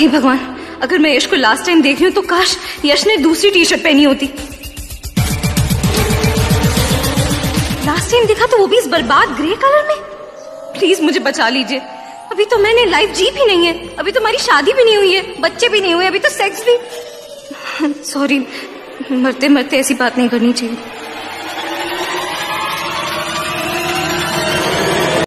हे भगवान, अगर मैं यश को लास्ट टाइम देख रही हूँ तो काश यश ने दूसरी टी शर्ट पहनी होती। लास्ट टाइम देखा तो वो भी इस बर्बाद ग्रे कलर में। प्लीज़ मुझे बचा लीजिए। अभी तो मैंने लाइफ जी भी नहीं है। अभी तो हमारी शादी भी नहीं हुई है। बच्चे भी नहीं हुए। अभी तो सेक्स भी। सॉरी मरते मरते ऐसी बात नहीं करनी चाहिए।